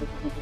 Thank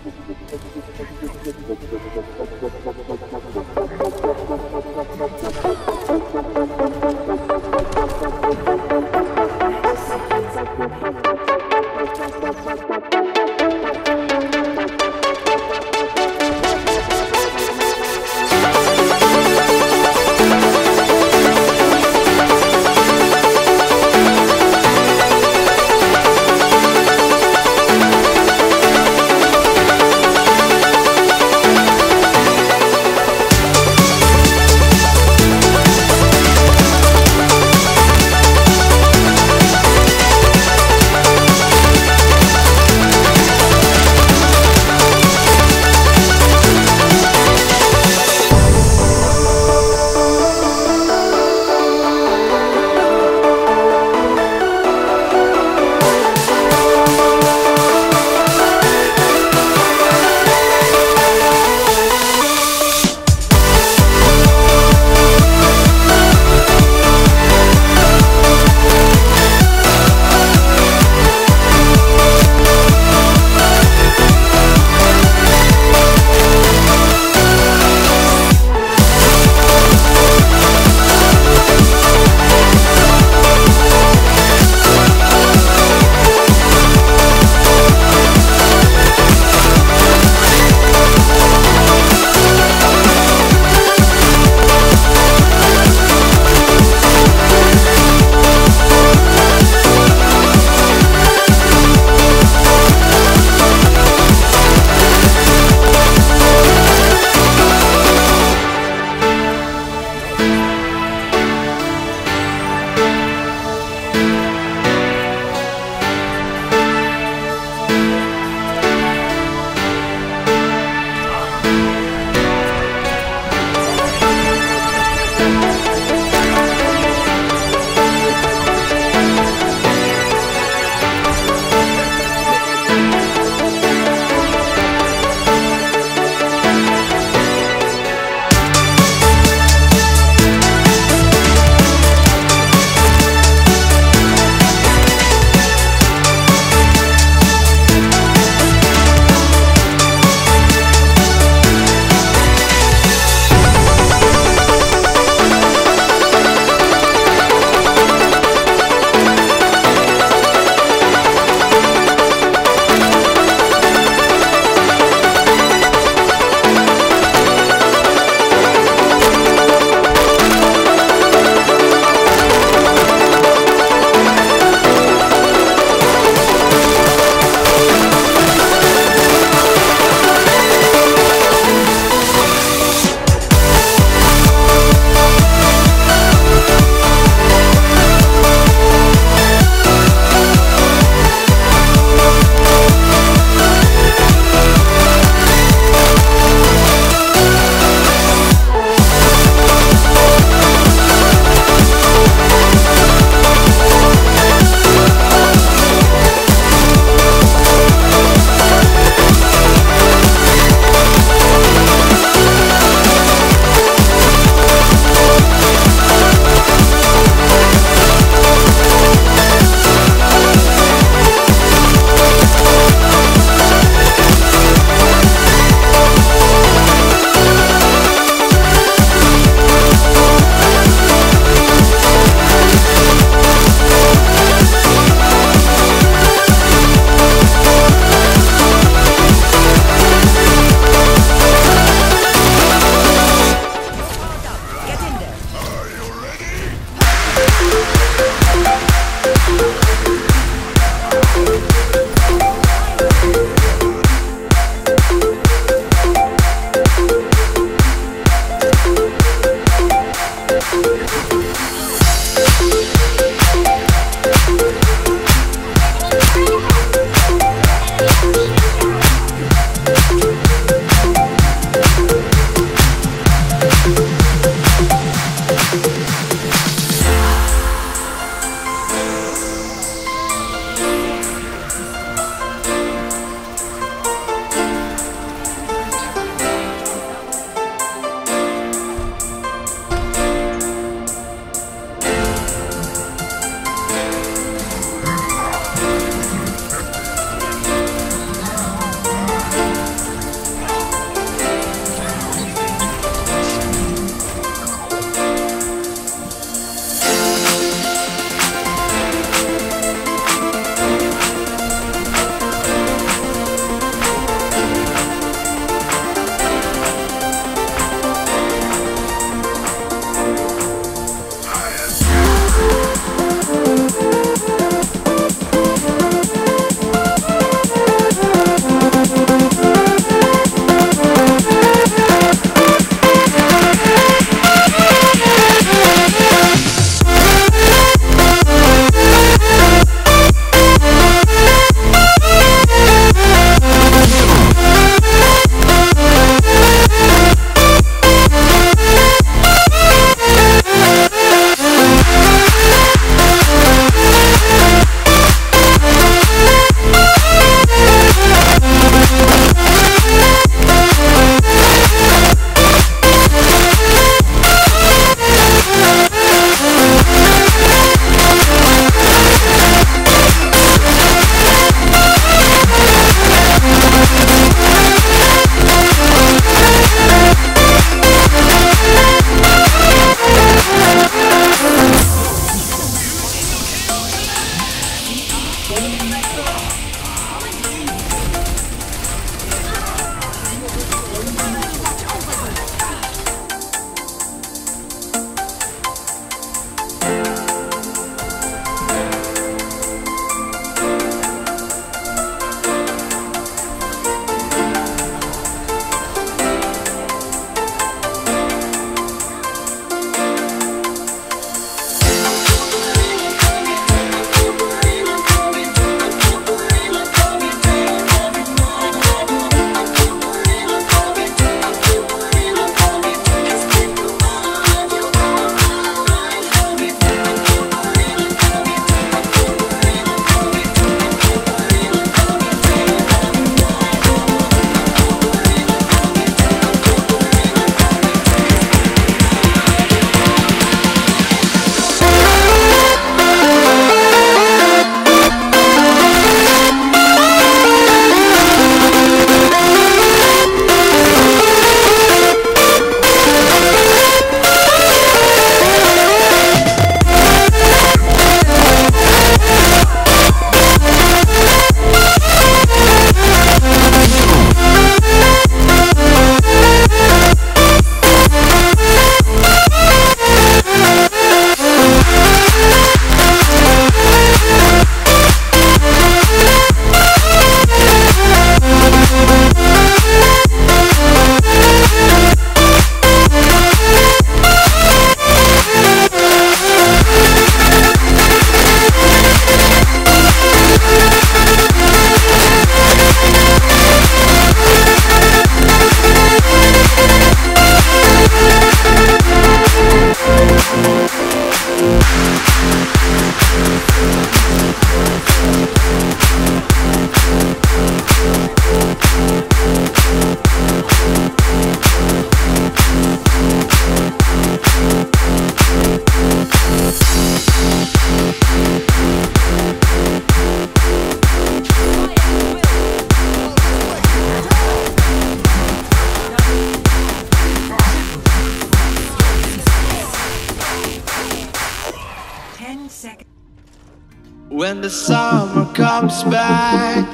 When the summer comes back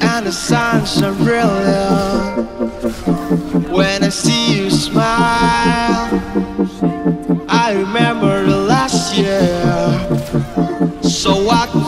and the sunshine brilliant, when I see you smile, I remember the last year. So feel?